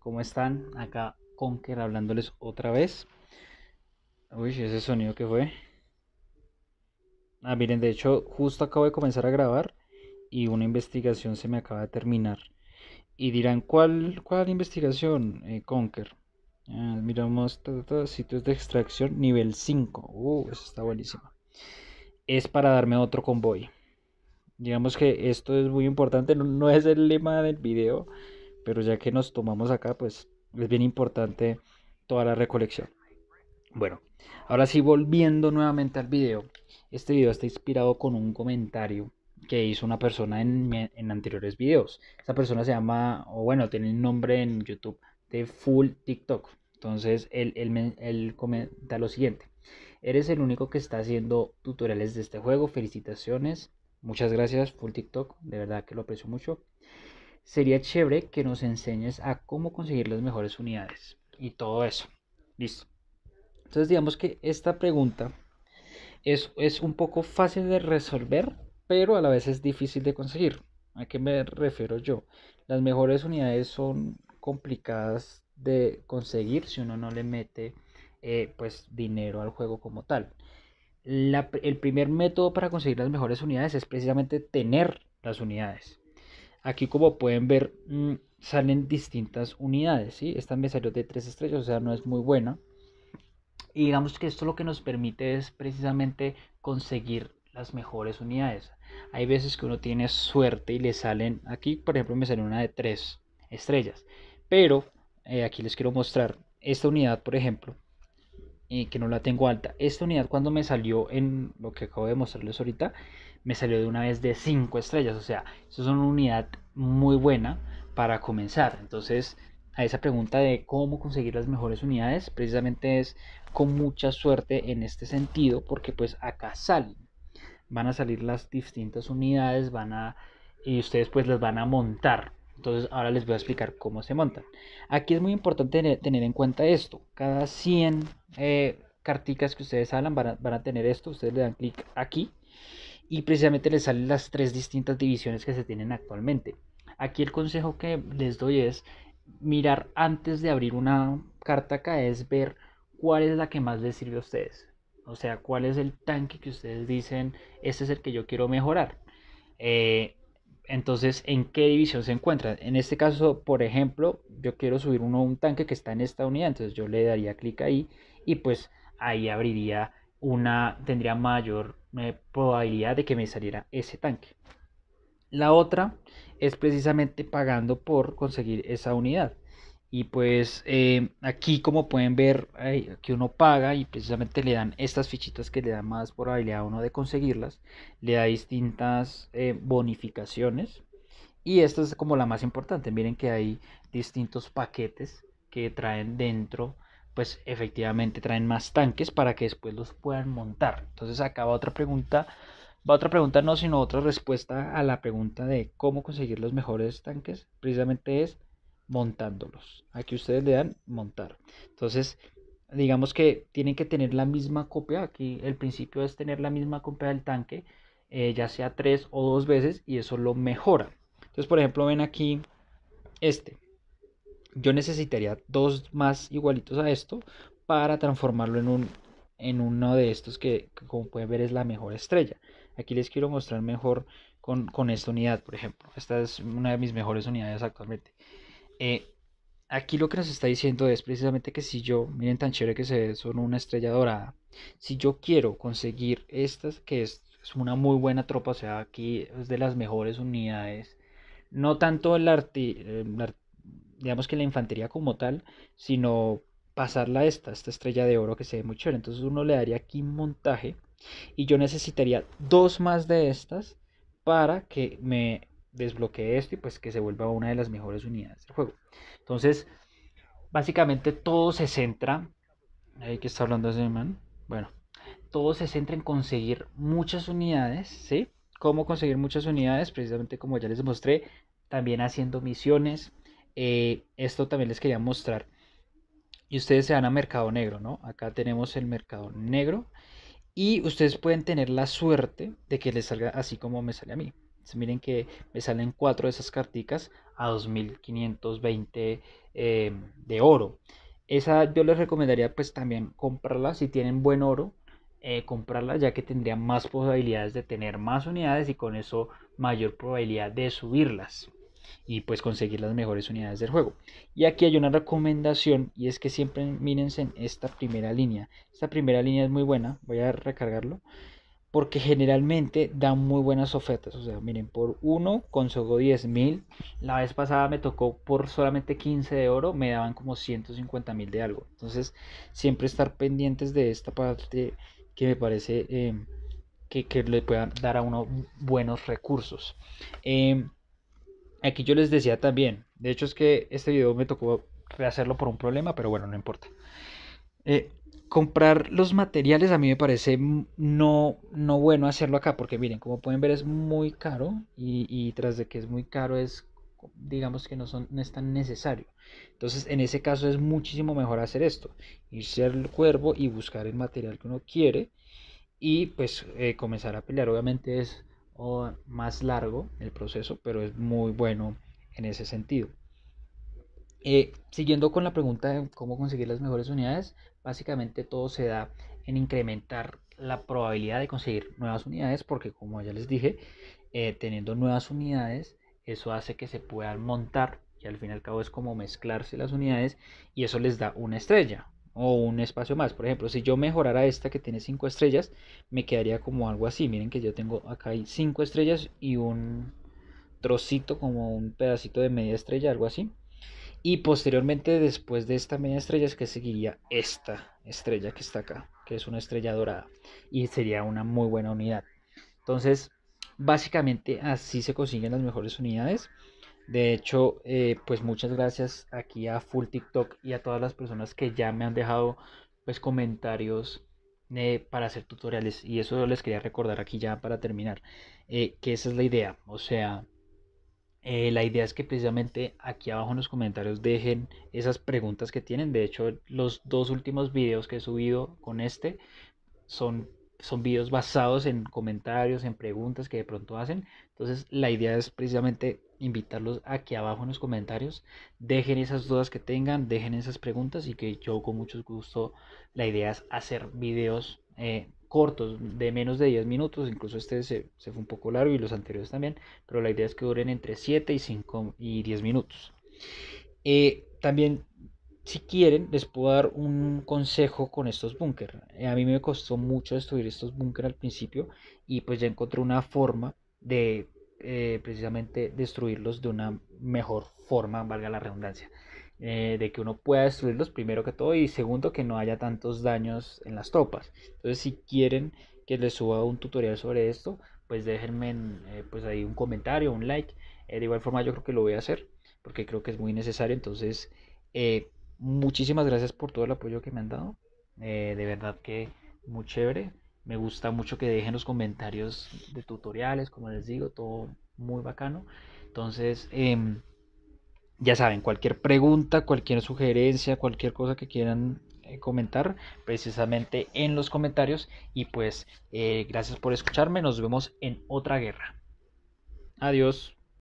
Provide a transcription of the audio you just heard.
¿cómo están? Acá Conker hablándoles otra vez. Uy, ese sonido que fue. Ah, miren, de hecho, justo acabo de comenzar a grabar y una investigación se me acaba de terminar. Y dirán, ¿cuál, cuál investigación, eh, Conker? Ah, miramos sitios de extracción nivel 5. Uh, eso está buenísimo. Es para darme otro convoy. Digamos que esto es muy importante, no, es el lema del video, pero ya que nos tomamos acá, pues es bien importante toda la recolección. Bueno, ahora sí, volviendo nuevamente al video. Este video está inspirado con un comentario que hizo una persona en, en anteriores videos. Esta persona se llama, o bueno, tiene el nombre en YouTube de Full TikTok. Entonces, él, él, él comenta lo siguiente. Eres el único que está haciendo tutoriales de este juego. Felicitaciones. Muchas gracias, Full TikTok, de verdad que lo aprecio mucho. Sería chévere que nos enseñes a cómo conseguir las mejores unidades y todo eso. Listo. Entonces digamos que esta pregunta es, es un poco fácil de resolver, pero a la vez es difícil de conseguir. ¿A qué me refiero yo? Las mejores unidades son complicadas de conseguir si uno no le mete eh, pues dinero al juego como tal el primer método para conseguir las mejores unidades es precisamente tener las unidades. Aquí como pueden ver mm, salen distintas unidades. ¿sí? Esta me salió de 3 estrellas, o sea, no es muy buena. Y digamos que esto lo que nos permite es precisamente conseguir las mejores unidades. Hay veces que uno tiene suerte y le salen, aquí por ejemplo me salió una de 3 estrellas. Pero eh, aquí les quiero mostrar esta unidad, por ejemplo, que no la tengo alta. Esta unidad cuando me salió en lo que acabo de mostrarles ahorita, me salió de una vez de 5 estrellas. O sea, eso es una unidad muy buena para comenzar. Entonces, a esa pregunta de cómo conseguir las mejores unidades, precisamente es con mucha suerte en este sentido, porque pues acá salen. Van a salir las distintas unidades, van a y ustedes pues las van a montar. Entonces ahora les voy a explicar cómo se montan. Aquí es muy importante tener en cuenta esto. Cada 100 eh, carticas que ustedes hablan van a, tener esto. Ustedes le dan clic aquí y precisamente les salen las tres distintas divisiones que se tienen actualmente. Aquí el consejo que les doy es mirar antes de abrir una carta acá, es ver cuál es la que más les sirve a ustedes. O sea, cuál es el tanque que ustedes dicen, este es el que yo quiero mejorar. Eh, entonces, ¿en qué división se encuentra? En este caso, por ejemplo, yo quiero subir uno un tanque que está en esta unidad, entonces yo le daría clic ahí y pues ahí abriría una, tendría mayor probabilidad de que me saliera ese tanque. La otra es precisamente pagando por conseguir esa unidad. Y pues eh, aquí como pueden ver que uno paga y precisamente le dan estas fichitas que le dan más probabilidad a uno de conseguirlas. Le da distintas eh, bonificaciones. Y esta es como la más importante. Miren que hay distintos paquetes que traen dentro. Pues efectivamente traen más tanques para que después los puedan montar. Entonces acá va otra pregunta. Va otra pregunta no, sino otra respuesta a la pregunta de cómo conseguir los mejores tanques. Precisamente es montándolos. Aquí ustedes le dan montar. Entonces, digamos que tienen que tener la misma copia. Aquí el principio es tener la misma copia del tanque, eh, ya sea tres o dos veces, y eso lo mejora. Entonces, por ejemplo, ven aquí este. Yo necesitaría dos más igualitos a esto para transformarlo en un en uno de estos que, como pueden ver es la mejor estrella. Aquí les quiero mostrar mejor con, con esta unidad, por ejemplo. Esta es una de mis mejores unidades actualmente. Eh, aquí lo que nos está diciendo es precisamente que si yo, miren tan chévere que se son una estrella dorada, si yo quiero conseguir estas, que es, una muy buena tropa, o sea, aquí es de las mejores unidades, no tanto el arte, digamos que la infantería como tal, sino pasarla a esta, esta estrella de oro que se ve muy chévere. Entonces uno le daría aquí montaje y yo necesitaría dos más de estas para que me desbloquee esto y pues que se vuelva una de las mejores unidades del juego. Entonces, básicamente todo se centra, ahí que está hablando ese man, bueno, todo se centra en conseguir muchas unidades, ¿sí? ¿Cómo conseguir muchas unidades? Precisamente como ya les mostré, también haciendo misiones. Eh, esto también les quería mostrar. Y ustedes se van a Mercado Negro, ¿no? Acá tenemos el Mercado Negro. Y ustedes pueden tener la suerte de que les salga así como me sale a mí. miren que me salen cuatro de esas carticas a 2520 eh, de oro. Esa yo les recomendaría pues también comprarla si tienen buen oro. Eh, comprarla ya que tendría más probabilidades de tener más unidades y con eso mayor probabilidad de subirlas y pues conseguir las mejores unidades del juego. Y aquí hay una recomendación y es que siempre mírense en esta primera línea. Esta primera línea es muy buena, voy a recargarlo porque generalmente dan muy buenas ofertas. O sea, miren, por uno consigo 10 mil. La vez pasada me tocó por solamente 15 de oro, me daban como 150 mil de algo. Entonces, siempre estar pendientes de esta parte que me parece em, que, le puedan dar a uno buenos recursos. Em, aquí yo les decía también, de hecho es que este video me tocó rehacerlo por un problema, pero bueno, no importa. Eh, comprar los materiales a mí me parece no, no bueno hacerlo acá, porque miren, como pueden ver es muy caro y, tras de que es muy caro es, digamos que no, es tan necesario. Entonces en ese caso es muchísimo mejor hacer esto, irse al cuervo y buscar el material que uno quiere y pues eh, comenzar a pelear. Obviamente es más largo el proceso, pero es muy bueno en ese sentido. Eh, siguiendo con la pregunta de cómo conseguir las mejores unidades, básicamente todo se da en incrementar la probabilidad de conseguir nuevas unidades, porque como ya les dije, eh, teniendo nuevas unidades, eso hace que se puedan montar y al fin y al cabo es como mezclarse las unidades y eso les da una estrella o un espacio más. Por ejemplo, si yo mejorara esta que tiene 5 estrellas, me quedaría como algo así. Miren que yo tengo acá hay 5 estrellas y un trocito como un pedacito de media estrella, algo así. Y posteriormente, después de esta media estrella, es que seguiría esta estrella que está acá, que es una estrella dorada. Y sería una muy buena unidad. Entonces, básicamente así se consiguen las mejores unidades. De hecho, eh, pues muchas gracias aquí a Full TikTok y a todas las personas que ya me han dejado pues comentarios eh, para hacer tutoriales. Y eso les quería recordar aquí ya para terminar. Eh, que esa es la idea. O sea, la idea es que precisamente aquí abajo en los comentarios dejen esas preguntas que tienen. De hecho, los dos últimos videos que he subido con este son son videos basados en comentarios, en preguntas que de pronto hacen. Entonces la idea es precisamente invitarlos aquí abajo en los comentarios. Dejen esas dudas que tengan, dejen esas preguntas y que yo con mucho gusto la idea es hacer videos eh, cortos de menos de 10 minutos. Incluso este se, fue un poco largo y los anteriores también. Pero la idea es que duren entre 7 y 5 y 10 minutos. Eh, también si quieren, les puedo dar un consejo con estos búnker. Eh, a mí me costó mucho destruir estos búnker al principio y pues ya encontré una forma de eh, precisamente destruirlos de una mejor forma, valga la redundancia. Eh, de que uno pueda destruirlos primero que todo y segundo que no haya tantos daños en las tropas. Entonces si quieren que les suba un tutorial sobre esto, pues déjenme pues ahí un comentario, un like. de igual forma yo creo que lo voy a hacer porque creo que es muy necesario. Entonces Muchísimas gracias por todo el apoyo que me han dado. Eh, de verdad que muy chévere. Me gusta mucho que dejen los comentarios de tutoriales, como les digo, todo muy bacano. Entonces, em, ya saben, cualquier pregunta, cualquier sugerencia, cualquier cosa que quieran eh, comentar, precisamente en los comentarios. Y pues, eh, gracias por escucharme. Nos vemos en otra guerra. Adiós.